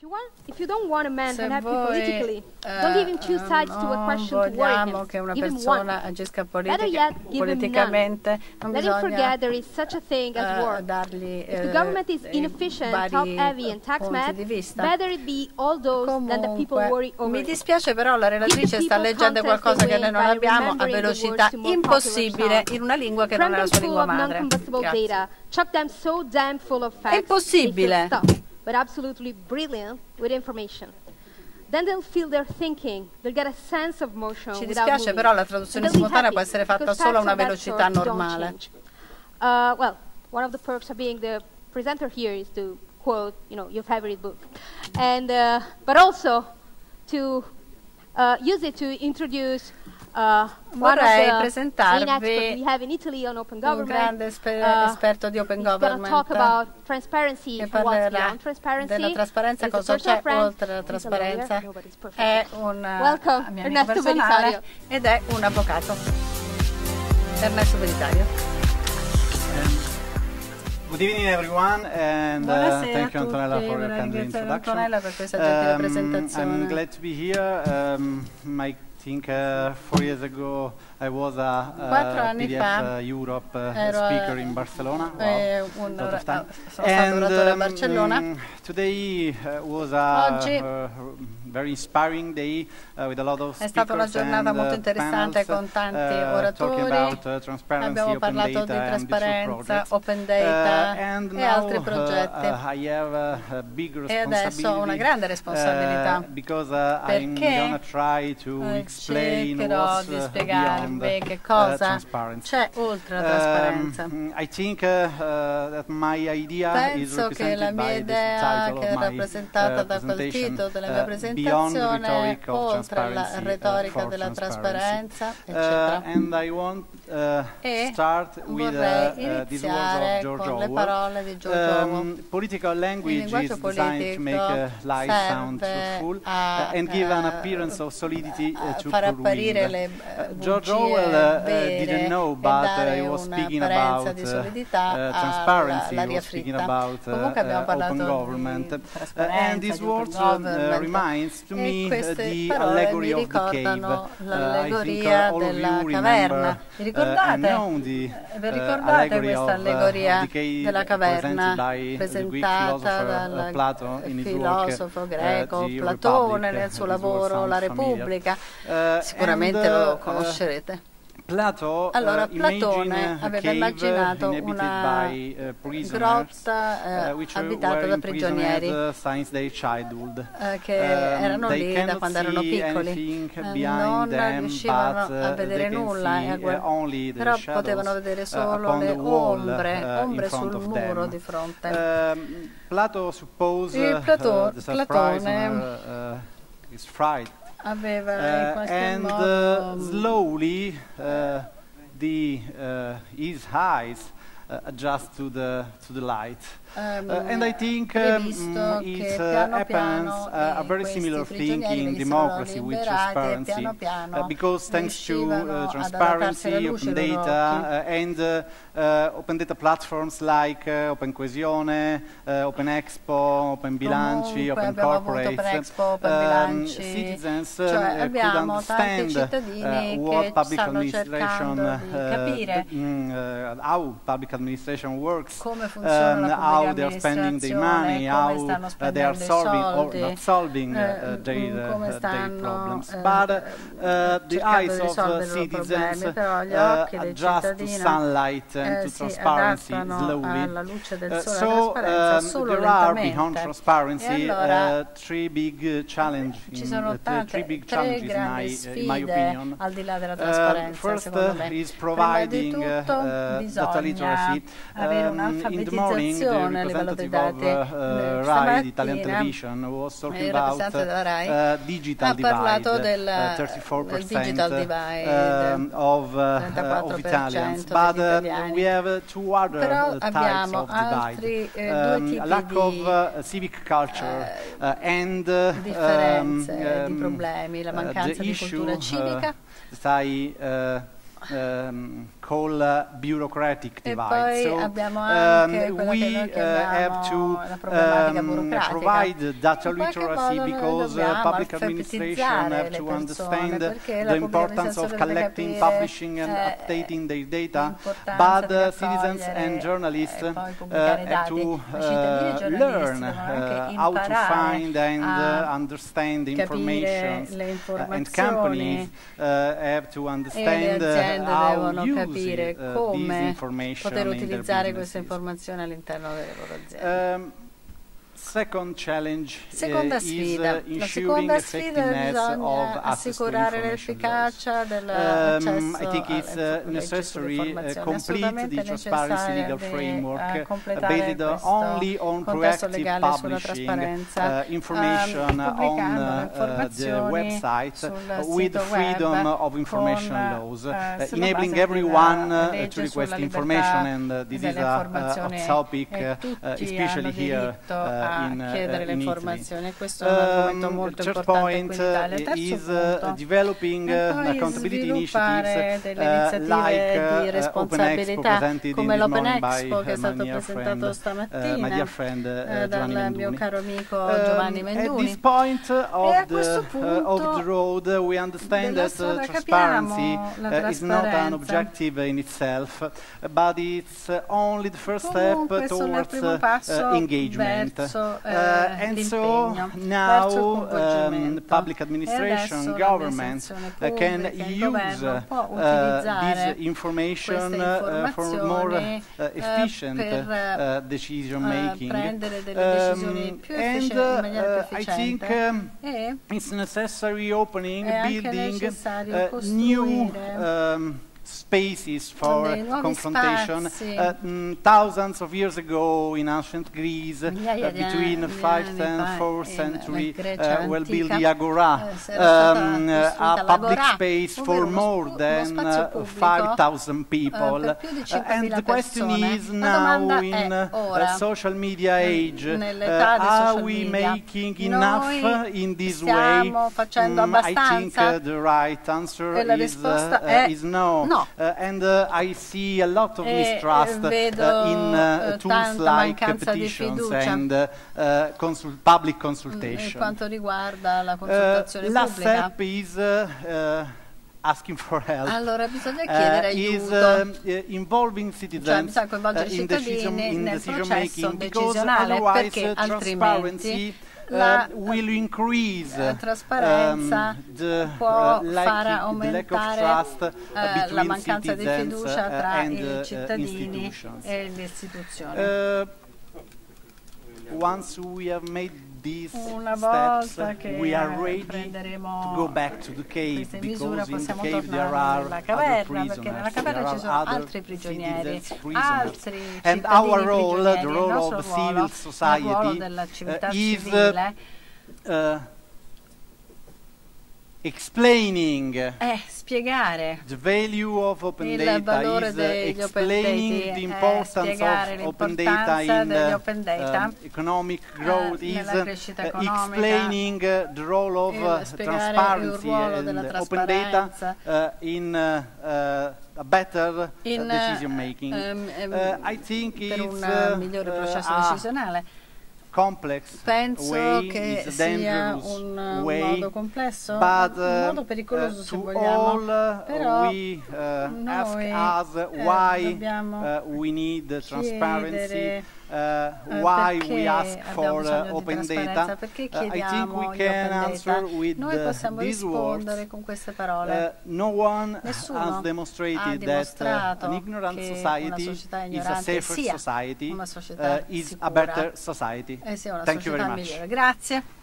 Se voi eh, a non vogliamo che una persona agisca Better politica- politicamente, non bisogna eh, dargli eh, vari top-heavy, and tax punti di vista. better it be all those than the people Comunque, mi dispiace però la relatrice sta leggendo qualcosa che noi non abbiamo a velocità impossibile in una lingua che non è la sua lingua madre. Grazie. facts. impossibile. They feel stuck, but absolutely brilliant with information. Then they'll feel their thinking. They'll get a sense of motion Ci dispiace però la traduzione And they'll be simultanea può essere fatta solo a una velocità normale. Uh, well, one of the perks of being the presenter here is to quote, you know, your favorite book, and uh, but also to uh, use it to introduce uh, Vorrei presentarvi main experts we have in Italy on open Un grande esper- Uh, esperto di Open Government talk about transparency che parlerà della trasparenza, cosa c'è oltre la trasparenza. È un eh, Welcome, mio amico Ernesto personale Belitario. ed è un avvocato. Ernesto Belitario. Good evening, everyone, and uh, thank you, Antonella, for your kind introduction. Antonella per questa gentile Um, presentazione. I'm glad to be here. Um, I think uh, four years ago I was a, Quattro uh, anni PDF fa uh, Europe uh, speaker eh, in Barcelona. Wow, eh, un lot of time. ora- sono stato oratore a um, Barcellona. today uh, was a Oggi uh, very inspiring day with a lot of È stata una giornata and, molto interessante panels, con tanti oratori. about Abbiamo parlato di and trasparenza, open data and e altri progetti. I have big e adesso ho una grande responsabilità I'm perché gonna try to eh, explain cercherò di uh, beyond che uh, cosa c'è oltre la trasparenza. Um, I think that my idea is Penso che la mia idea, che è rappresentata uh, da quel titolo della mia presentazione, of oltre la retorica della trasparenza, eccetera. and I want E start with vorrei iniziare con le parole di George Orwell. Um, political language is designed to make uh, life sound truthful a, uh, and give an eh, appearance of solidity uh, a to far apparire le eh, George bugie Orwell uh, vere didn't know, but uh, dare he was speaking about di uh, transparency, he was speaking about Comunque abbiamo parlato open di government. And these di words reminds to E me queste the parole allegory mi of the cave. ricordano I think l'allegoria all of della you caverna. remember Vi ricordate? and know the allegory questa of, the cave della caverna presented by the Greek presentata philosopher, dal Plato in his work, filosofo greco Platone nel suo lavoro La. Repubblica? Sicuramente lo conoscerete. Plato Allora, uh, Platone aveva immaginato una by, uh, grotta eh, uh, abitata da prigionieri. uh, eh, che Um, erano lì da quando erano piccoli. Eh, non riuscivano a uh, vedere nulla, e a guard- uh, però potevano vedere uh, solo le ombre, uh, ombre sul muro di fronte. Um, Il uh, Plato- uh, Platone Aveva in Uh, qualche and modo uh, slowly uh, the his eyes adjust to the to the light. Ehm, Uh, and I think um, previsto it che uh, piano happens piano uh, a eh, very questi similar thing prigionieri in venissero democracy with liberati e transparency. piano piano uh, because thanks to riuscivano uh, ad transparency, adattarsi alla luce open dei loro data, occhi. uh, and uh, uh, open data platforms like uh, Open Coesione, uh, Open Expo, Open Bilanci, Comunque Open abbiamo avuto Corporates, Open Expo, Open um, Bilanci, citizens cioè uh, could abbiamo tanti understand cittadini uh, what che public stanno administration cercando di uh, capire d- mm, uh, how public administration works. Come funziona um, la how pubblica they're spending their money, how uh, they are solving or soldi, not solving uh, their, uh, their problems. But the eyes of uh, citizens adjust to sunlight and to transparency slowly. so um, there are beyond transparency three big challenges, three big challenges in my, opinion. al di là della trasparenza, first is providing data literacy. Um, in the morning, the un'alfabetizzazione a livello dei dati. of uh, Rai, Italian television, was talking about uh, digital ha parlato divide, del, uh, del 34% digital divide, of, of 34% Italians. But uh, we have uh, two other Però uh, types of divide. altri Um, lack of civic culture and differenze, um, di um, problemi, la mancanza di cultura civica. that I uh, um, call uh, bureaucratic divide. so um, we uh, have to um, provide data literacy because uh, public administration have to understand the importance of collecting, publishing and updating their data, but citizens and journalists have to learn how to find and understand information and companies have to understand how use capire this come poter utilizzare queste informazioni all'interno delle loro aziende. Um, Seconda is sfida. uh, La ensuring seconda sfida effectiveness of bisogna assicurare l'efficacia dell'accesso Um, I think it's uh, necessary uh, complete the transparency legal framework uh, based only on proactive publishing trasparenza, uh, information ehm, on uh, the website with freedom web of information con, laws, eh, uh, enabling everyone uh, to request information libertà and uh, this is a, a, a informazioni topic e uh, especially here uh, in, uh, chiedere le informazioni questo è un argomento Um, molto importante in Italia. Terzo is uh, punto, developing accountability sviluppare initiatives delle uh, iniziative di Expo responsabilità come l'Open Expo che è stato presentato stamattina eh, dal mio caro amico Um, Giovanni at Menduni. E a questo punto the road, we understand della that uh, strada transparency capiamo la uh, is not an trasparenza. objective in itself, uh, but it's uh, only the first Comunque step towards uh, engagement. questo uh, and so now um, public administration, governments can use uh, uh, this information for more efficient decision making. Um, and I think um, it's necessary opening, building new um, spaces for confrontation. spazi. Uh, mm, thousands of years ago in ancient Greece, uh, between anni 5th and fa 4th in- century, uh, well built the Agora, eh, um, a public space for more than spazio uh, pubblico, 5,000 people. Uh, and 5.000 the question is now in uh, social media age, are we making enough in this way? Mm, I think the right answer is, is no. No. Uh, and uh, I see a lot of E, mistrust eh, uh, in uh, eh, tools like petitions and uh, uh, consul- public per consultation. quanto riguarda la Uh, consultazione last pubblica. step is uh, uh, asking for help. Allora bisogna chiedere Uh, is aiuto. uh, uh, involving Cioè citizens bisogna coinvolgere uh, i in decision, cittadini in nel decision processo decisionale perché uh, altrimenti transparency uh, la will increase la trasparenza um, the, può uh, far aumentare trust uh, eh, la mancanza di citizens fiducia uh, tra and i uh, cittadini e le istituzioni. Uh, once we have made Una volta che we are ready prenderemo to go back to the cave queste misure possiamo tornare are nella caverna perché nella caverna ci sono altri prigionieri, altri cittadini our role, prigionieri. the Il nostro ruolo, il ruolo della civiltà uh, is, civile uh, explaining è spiegare the value of open il data is uh, degli open explaining data, the importance of open data in uh, open data, um, economic growth eh, is uh, explaining uh, the role of uh, transparency and open data uh, in uh, uh, better uh, in decision making. ehm, ehm, Uh, I think it's un uh, migliore uh, processo a decisionale. Complex Penso way, che sia un, un way, modo complesso, but un uh, modo pericoloso uh, se vogliamo. all uh, Però we uh, ask noi, us eh, dobbiamo uh, we need transparency, chiedere uh, why perché we ask for uh, open data. Uh, I think we can answer data. with these words. con queste parole. No one Nessuno has ha demonstrated that an ignorant society is a safer society, is a better society. Thank you very much. migliore. Grazie.